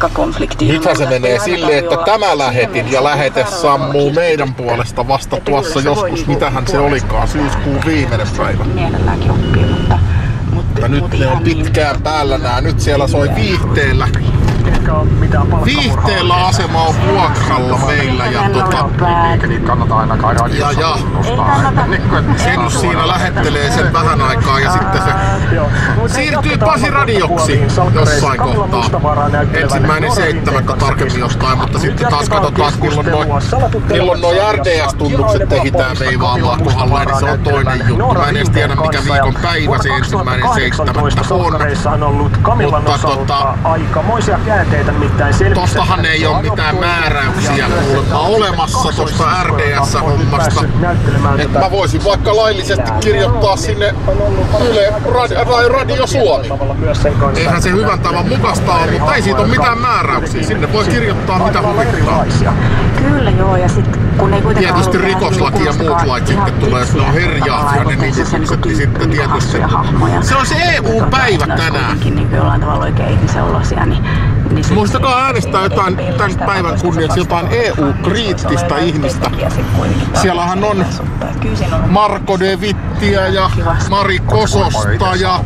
paikkakonfliktiin. Nythän se menee silleen, että tämä lähetin ja lähete sammuu meidän puolesta vasta tuossa joskus, mitähän se olikaan, syyskuun viimeinen päivä. Mielelläänkin oppii, mutta... mutta nyt ne on pitkään päällä nää, nyt siellä soi viihteellä. Ehkä on mitään Viihteellä asema on vuokralla meillä ja tota, Eikä niitä kannata ainakaan radiossa Ja, ja. tunnustaa. Niin kuin, siinä lähettelee sen vähän aikaa ja sitten se siirtyy Pasi radioksi jossain kohtaa. Ensimmäinen seitsemättä tarkemmin jostain, mutta sitten taas katsotaan, milloin noin milloin noi RDS-tunnukset tehdään veivaamaan kohdalle, niin se on toinen juttu. Mä en edes tiedä mikä viikon päivä se ensimmäinen seitsemättä on. Mutta tota- aikamoisia käänteitä, Tostahan ei ole mitään määräyksiä kuulemma olemassa tosta RDS-hommasta. Että mä voisin vaikka laillisesti kirjoittaa sinne Yle Radio, Radio Suomi. Eihän se hyvän tavan mukaista ole, mutta ei siitä ole mitään määräyksiä. Sinne voi kirjoittaa mitä huvittaa. Kyllä joo, ja sitten kun ei kuitenkaan Tietysti rikoslaki ja muut lait sitten tulee, jos ne on herjaa ja ne nimitykset, niin sitten tietysti. Se on se EU-päivä tänään. Niin jollain tavalla oikein ihmisen olosia, niin, niin Muistakaa äänestää jotain tämän päivän kunniaksi jotain EU-kriittistä ihmistä. Siellähän on Marko De Vittiä ja Mari Kososta ja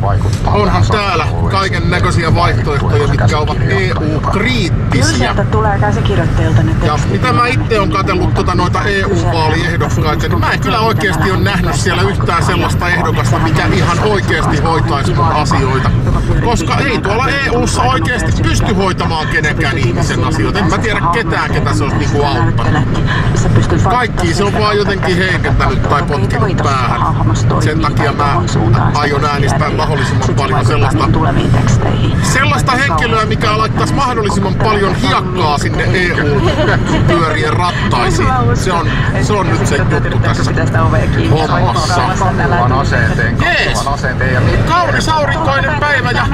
onhan täällä kaiken näköisiä vaihtoehtoja, mitkä ovat Kyllä EU-kriittisiä. sieltä tulee käsikirjoittajilta ne Ja mitä mä itse on katsellut tota noita EU-vaaliehdokkaita, niin mä en kyllä oikeasti ole nähnyt siellä yhtään sellaista ehdokasta, mikä ihan oikeasti hoitaisi mun asioita. Koska ei tuolla EUssa oikeasti pysty hoitamaan kenenkään ihmisen asioita. En mä tiedä ketään, ketä se olisi niinku auttanut. Kaikki se on vaan jotenkin heikentänyt tai potkinut päähän. Sen takia mä aion äänestää mahdollisimman paljon sellaista sellaista henkilöä, mikä laittaisi mahdollisimman paljon hiekkaa sinne EU-pyörien rattaisiin. Se on, se on nyt se juttu tässä hommassa. Jees. Kaunis aurinkoinen päivä ja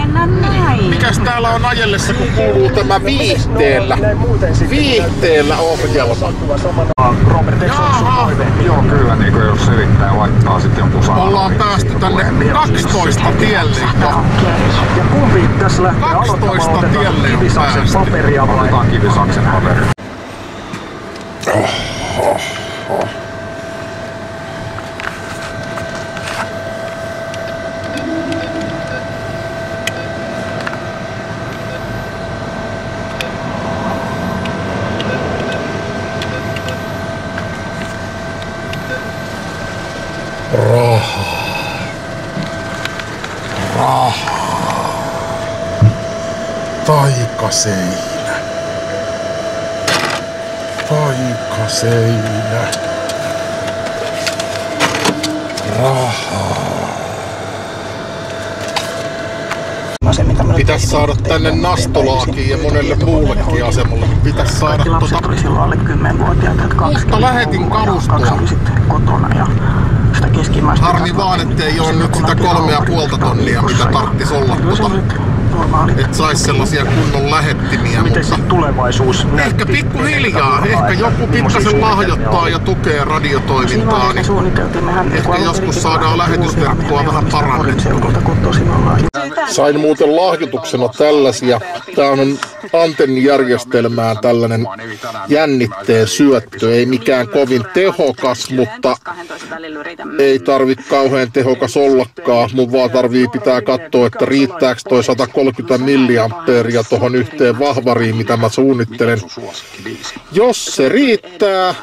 mikäs täällä on ajellessa, kun kuuluu tämä viihteellä, viihteellä ohjelma. Jaha. Joo, kyllä, niin kuin jos selittää laittaa sitten jonkun sanan. Ollaan päästy tänne 12 tielle jo. Ja kumpi tässä lähtee 12 aloittamaan? Otetaan tielle on Kivisaksen päästy. paperia vai? Otetaan kivisaksen paperi. Taikaseinä. Taikaseinä. Se, mitä me Pitäisi saada tänne Nastolaakin ja monelle muullekin asemalle. Pitäisi saada Kaikki lapset tota... oli silloin alle 10-vuotiaat, että kaksi lähetin kalustoa. Kaksi oli sitten kotona ja sitä keskimmäistä. Harmi vaan, ettei ole nyt sitä kolmea puolta tonnia, mitä tarttis olla Kyllä se tota. nyt normaali. Et sais sellaisia kunnon lähettimiä, Miten mutta se tulevaisuus ehkä pikkuhiljaa, ehkä joku pikkasen lahjoittaa ja tukee radiotoimintaa, niin ehkä joskus saadaan lähetysverkkoa vähän parannettua. Sain muuten lahjoituksena tällaisia. Tää on antennijärjestelmään tällainen jännitteen syöttö. Ei mikään kovin tehokas, mutta ei tarvi kauhean tehokas ollakaan. Mun vaan tarvii pitää katsoa, että riittääkö toi 130 milliampeeria tohon yhteen vahvariin, mitä mä suunnittelen. Jos se riittää,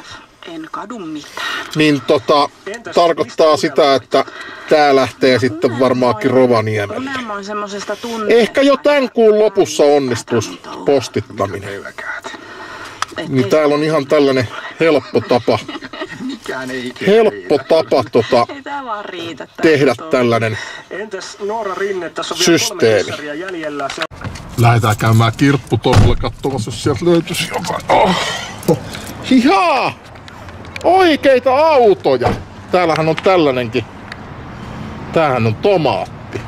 En kadu mitään. niin tota, tarkoittaa sitä, että tää lähtee sitten varmaankin Rovaniemelle. Ehkä jo tämän kuun lopussa onnistus postittaminen. Niin täällä on ihan tällainen helppo tapa, Mikään ei helppo tapa tota, Ei tää vaan riitä. tää tehdä tällainen. Entäs Noora Rinne, tässä on Systeemi. vielä kolme kissaria jäljellä. Se Lähdetään käymään kirpputorilla katsomassa, jos sieltä löytyisi jotain. Oh. Hihaa! Oikeita autoja! Täällähän on tällainenkin. Tämähän on tomaatti.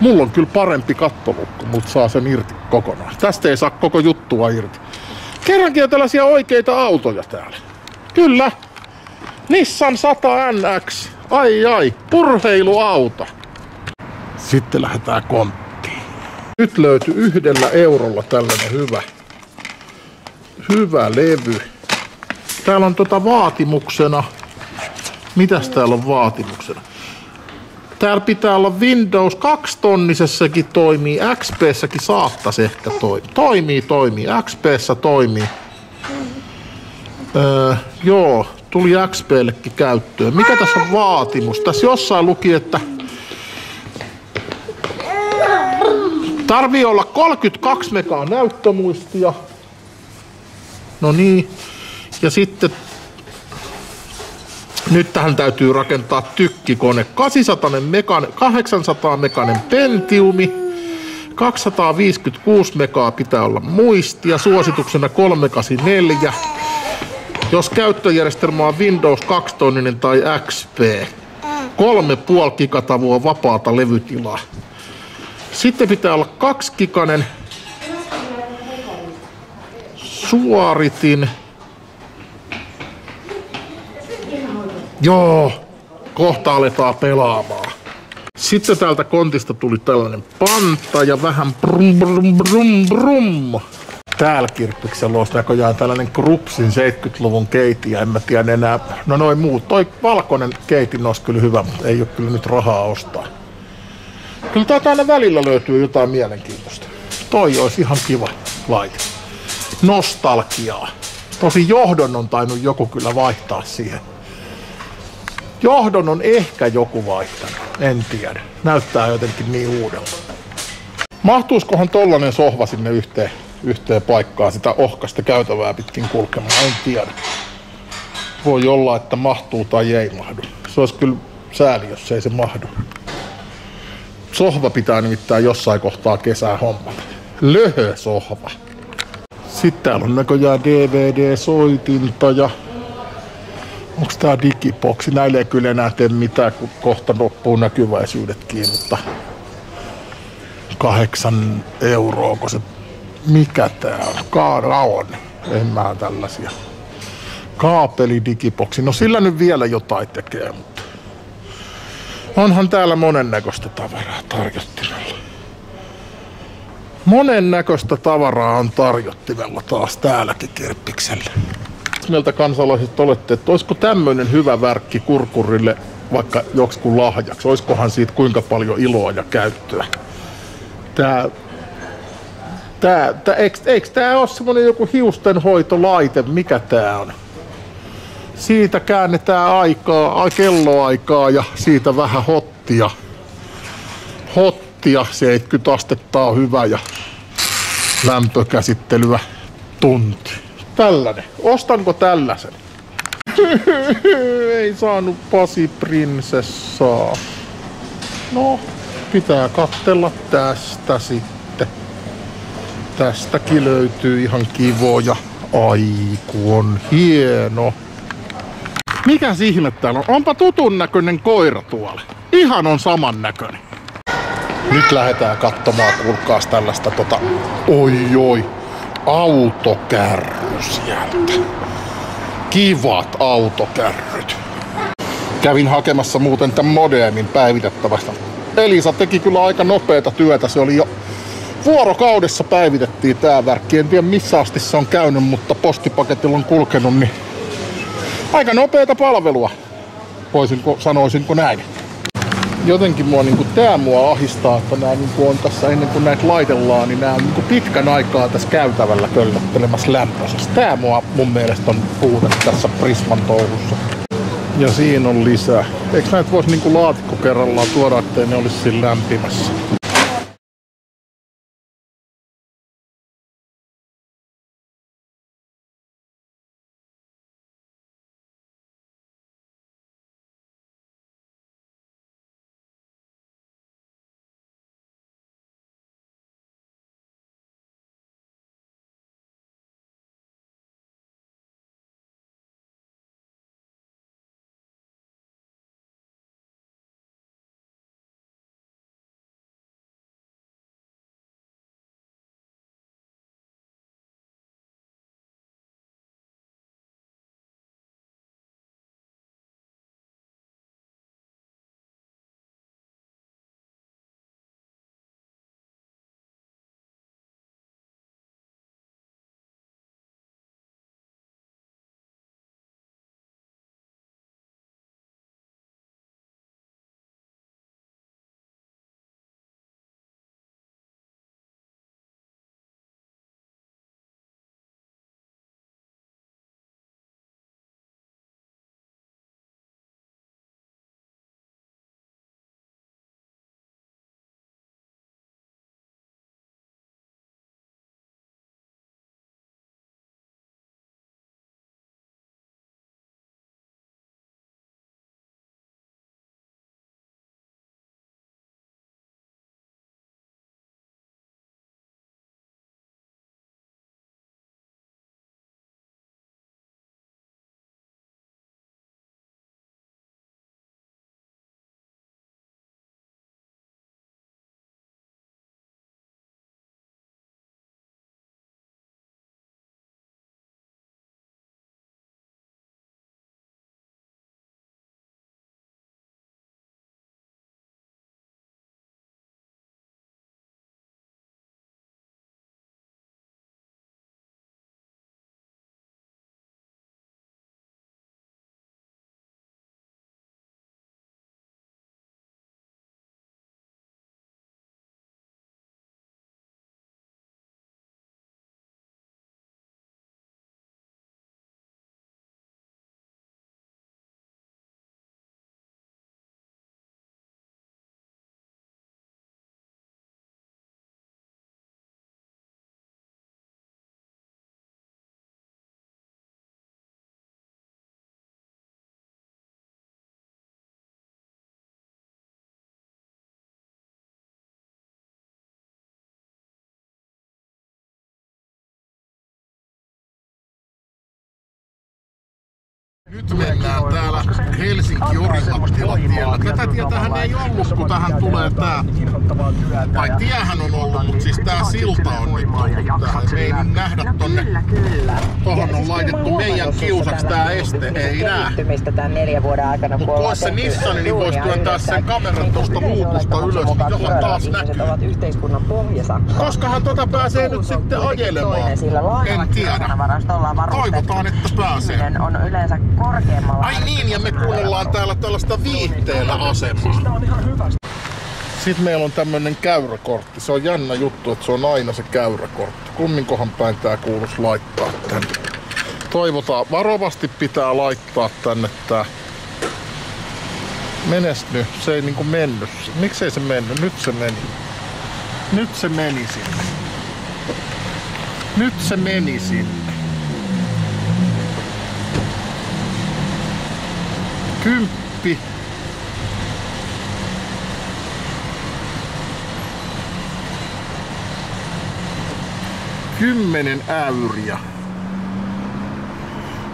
Mulla on kyllä parempi kattolukko, mutta saa sen irti kokonaan. Tästä ei saa koko juttua irti. Kerrankin on tällaisia oikeita autoja täällä. Kyllä. Nissan 100 NX. Ai ai, urheiluauto. Sitten lähdetään konttiin. Nyt löytyi yhdellä eurolla tällainen hyvä, hyvä levy. Täällä on tota vaatimuksena. Mitäs täällä on vaatimuksena? Täällä pitää olla Windows 2 tonnisessakin toimii, XPssäkin saattaisi ehkä toimia. Toimii, toimii, XPssä toimii. Öö, joo, tuli XPllekin käyttöön. Mikä tässä on vaatimus? Tässä jossain luki, että tarvii olla 32 megaa näyttömuistia. No niin. Ja sitten nyt tähän täytyy rakentaa tykkikone. 800 megan, 800 meganen Pentiumi. 256 megaa pitää olla muistia. Suosituksena 384. Jos käyttöjärjestelmä on Windows 2 tonninen tai XP. 3,5 gigatavua vapaata levytilaa. Sitten pitää olla 2 giganen suoritin. Joo, kohta aletaan pelaamaan. Sitten täältä kontista tuli tällainen panta ja vähän brum brum brum brum. Täällä kirppiksellä olisi näköjään tällainen Krupsin 70-luvun keiti ja en mä tiedä enää. No noin muut. Toi valkoinen keitin olisi kyllä hyvä, mutta ei ole kyllä nyt rahaa ostaa. Kyllä täältä aina välillä löytyy jotain mielenkiintoista. Toi olisi ihan kiva laite. Nostalgiaa. Tosi johdon on tainnut joku kyllä vaihtaa siihen. Johdon on ehkä joku vaihtanut, en tiedä. Näyttää jotenkin niin uudelta. Mahtuiskohan tollanen sohva sinne yhteen, yhteen paikkaan sitä ohkasta käytävää pitkin kulkemaan, en tiedä. Voi olla, että mahtuu tai ei mahdu. Se olisi kyllä sääli, jos ei se mahdu. Sohva pitää nimittäin jossain kohtaa kesää hommata. Löhö sohva. Sitten täällä on näköjään DVD-soitinta ja Onko tää digiboksi? Näille ei kyllä enää tee mitään, kun kohta loppuu näkyväisyydetkin, mutta kahdeksan euroa, kun se... Mikä tää on? Kaara on. En mä tällaisia. Kaapeli digiboksi. No sillä nyt vielä jotain tekee, mutta... Onhan täällä monennäköistä tavaraa tarjottimella. Monennäköistä tavaraa on tarjottimella taas täälläkin kirppiksellä mieltä kansalaiset olette, että olisiko tämmöinen hyvä värkki kurkurille vaikka joksikun lahjaksi? Olisikohan siitä kuinka paljon iloa ja käyttöä? Tää, tää, tää, eikö, eikö tää ole semmonen joku hiustenhoitolaite? Mikä tää on? Siitä käännetään aikaa, kelloaikaa ja siitä vähän hottia. Hottia, 70 astetta on hyvä ja lämpökäsittelyä tunti. Tällainen. Ostanko tällaisen? Ei saanut Pasi prinsessaa. No, pitää kattella tästä sitten. Tästäkin löytyy ihan kivoja. Aiku on hieno. Mikä ihme täällä on? Onpa tutun näköinen koira tuolla. Ihan on saman näköinen. Nyt lähdetään katsomaan, kuulkaas tällaista tota... Oi oi autokärry sieltä. Kivat autokärryt. Kävin hakemassa muuten tämän modemin päivitettävästä. Elisa teki kyllä aika nopeata työtä. Se oli jo vuorokaudessa päivitettiin tää värkki. En tiedä missä asti se on käynyt, mutta postipaketilla on kulkenut, niin aika nopeata palvelua. Voisinko, sanoisinko näin jotenkin mua, niin kuin, tää mua ahistaa, että nämä niin on tässä ennen kuin näitä laitellaan, niin nämä on niin kuin, pitkän aikaa tässä käytävällä köllöttelemässä lämpöisessä. Tää mua mun mielestä on puute tässä Prisman touhussa. Ja siinä on lisää. Eikö näitä voisi niin kuin laatikko kerrallaan tuoda, ettei ne olisi siinä lämpimässä? Nyt mennään täällä helsinki orimattila tiellä Tätä tietähän ei ollut, kun tähän tulee tää. Tai tiehän on ollut, mutta siis tää silta on nyt ollut tähän. Me ei nyt nähdä tonne. Kyllä, kyllä. Tohon on laitettu meidän kiusaksi tää este. Ei nää. Kehittymistä tämän neljän vuoden aikana, Mut kun ollaan pois se tehty Nissani, niin vois duunia työntää sen kameran Niin tosta yleisön luukusta ylös, mukaan johon taas näkyy. Koskahan tota pääsee nyt sitten ajelemaan? En tiedä. Toivotaan, että pääsee. On yleensä korkeammalla. Ai niin, ja me kuunnellaan täällä tällaista viihteellä asemaa. Tää on ihan hyvä. Sitten meillä on tämmönen käyräkortti. Se on jännä juttu, että se on aina se käyräkortti. Kumminkohan päin tää kuulus laittaa tänne. Toivotaan, varovasti pitää laittaa tänne tää. Menes nyt, se ei niinku mennyt. Miksei se mennyt? Nyt se meni. Nyt se meni sinne. Nyt se meni sinne. Kymppi. Kymmenen äyriä.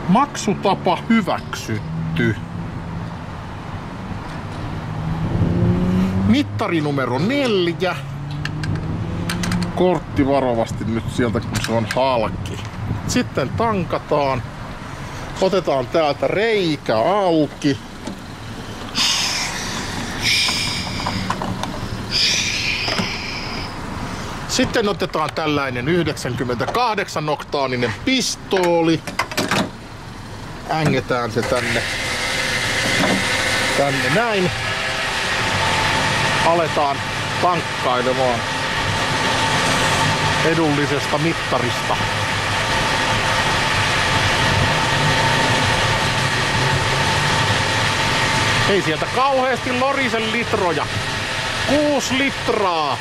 Maksutapa hyväksytty. Mittari numero neljä. Kortti varovasti nyt sieltä, kun se on halki. Sitten tankataan. Otetaan täältä reikä auki. Sitten otetaan tällainen 98 oktaaninen pistooli. Ängetään se tänne. Tänne näin. Aletaan tankkailemaan edullisesta mittarista. Ei sieltä kauheasti lorisen litroja. 6 litraa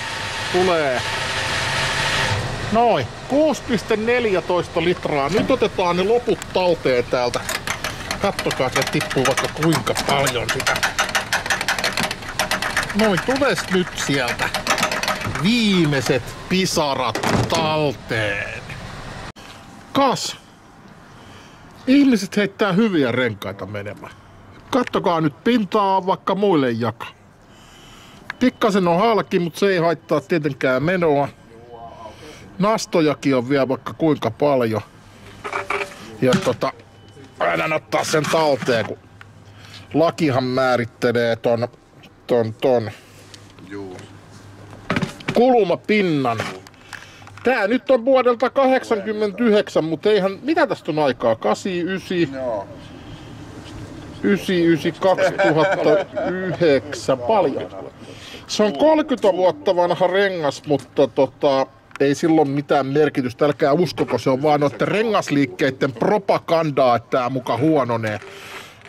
tulee. Noin, 6,14 litraa. Nyt otetaan ne loput talteen täältä. Kattokaa, se tippuu vaikka kuinka paljon sitä. Noin, tules nyt sieltä. Viimeiset pisarat talteen. Kas. Ihmiset heittää hyviä renkaita menemään. Kattokaa nyt pintaa vaikka muille jakaa. Pikkasen on halki, mutta se ei haittaa tietenkään menoa. Nastojakin on vielä vaikka kuinka paljon. Ja tota, aina ottaa sen talteen, kun lakihan määrittelee ton, ton, ton kulumapinnan. Tää nyt on vuodelta 89, mutta eihän, mitä tästä on aikaa? 89, 99, 2009, paljon. Se on 30 vuotta vanha rengas, mutta tota, ei silloin mitään merkitystä. Älkää uskoko, se on vaan noiden rengasliikkeiden propagandaa, että tää muka huononee.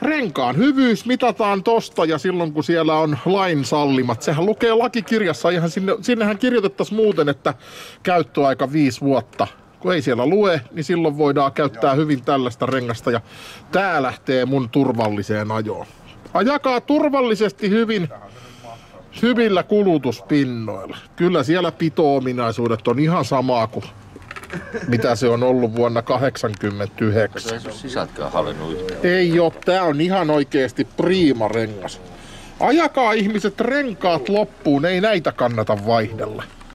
Renkaan hyvyys mitataan tosta ja silloin kun siellä on lain sallimat, sehän lukee lakikirjassa, ihan sinne, sinnehän kirjoitettaisiin muuten, että käyttöaika viisi vuotta. Kun ei siellä lue, niin silloin voidaan käyttää hyvin tällaista rengasta ja tää lähtee mun turvalliseen ajoon. Ajakaa turvallisesti hyvin hyvillä kulutuspinnoilla. Kyllä siellä pito-ominaisuudet on ihan samaa kuin mitä se on ollut vuonna 1989. Ei sun sisätkään hallinnut yhtään. Ei oo, tää on ihan oikeesti priima rengas. Ajakaa ihmiset renkaat loppuun, ei näitä kannata vaihdella.